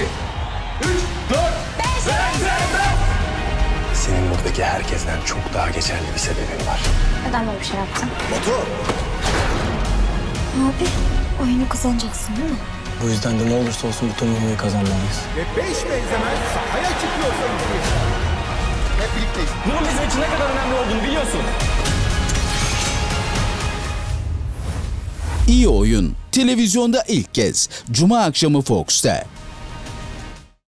üç, dört, beş, Senin buradaki herkesten çok daha geçerli bir sebebin var. Neden böyle bir şey yaptın? Batu! Abi oyunu kazanacaksın değil mi? Bu yüzden de ne olursa olsun bu turnuvayı kazanmalıyız. ve beş benzemez sahaya çıkıyor sayın. Hep birlikteyiz. Bunun bizim için ne kadar önemli olduğunu biliyorsun. İyi oyun televizyonda ilk kez Cuma akşamı Fox'ta.